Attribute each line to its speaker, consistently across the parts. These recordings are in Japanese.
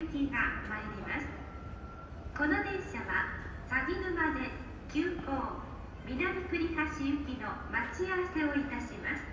Speaker 1: 駅が参ります。この電車は鷺沼で急行南栗橋行きの待ち合わせをいたします。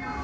Speaker 1: No.